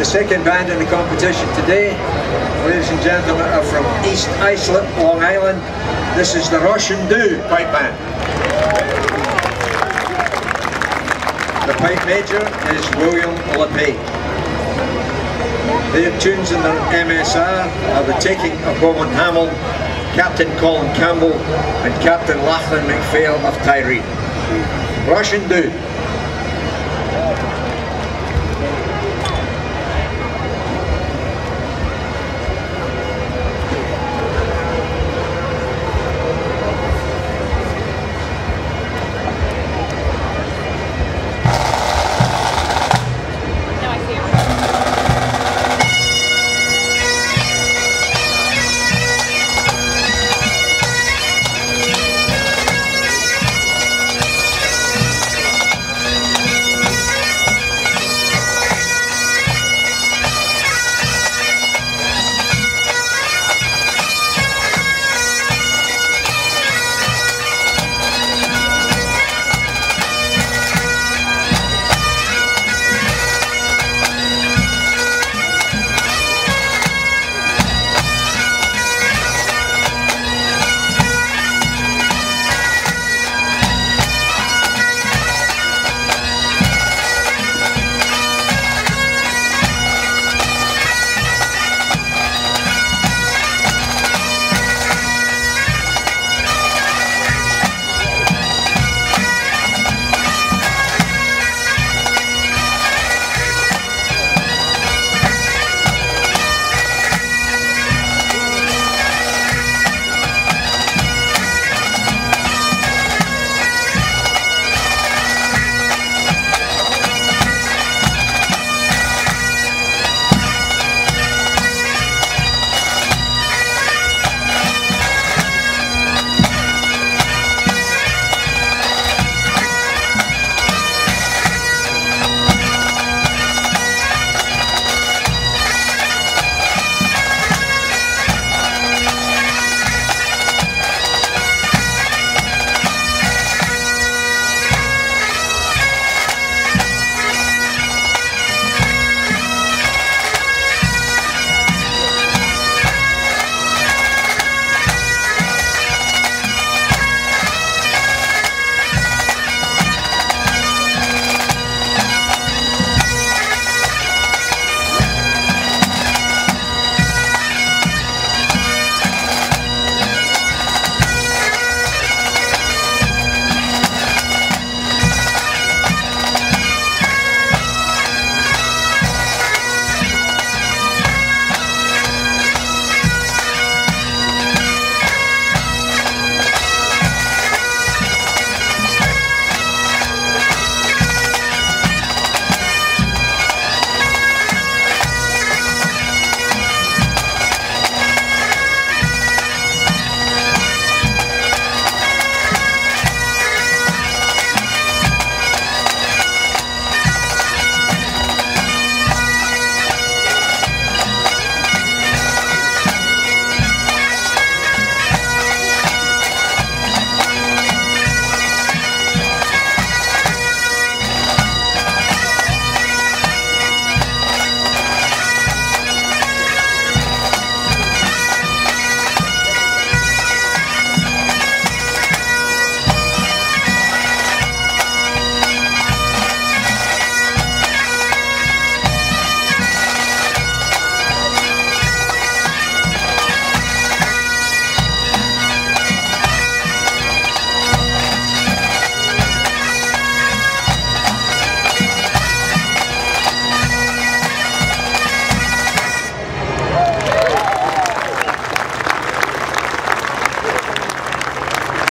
The second band in the competition today, ladies and gentlemen, are from East Islip, Long Island. This is the Róisín Dubh Pipe Band. The pipe major is William LePage. Their tunes in the MSR are The Taking of Beaumont Hamel, Captain Colin Campbell and Captain Lachlan McPhail of Tiree. Róisín Dubh.